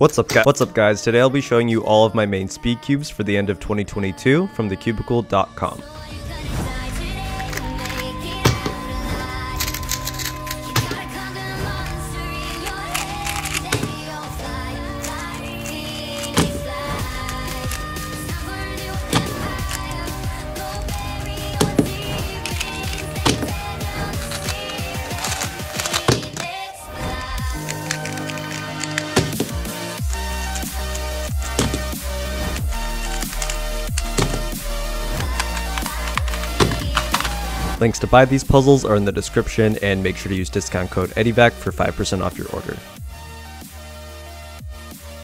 What's up guys? What's up guys? Today I'll be showing you all of my main speed cubes for the end of 2022 from thecubicle.com. Links to buy these puzzles are in the description and make sure to use discount code EDDIEVAK for 5% off your order.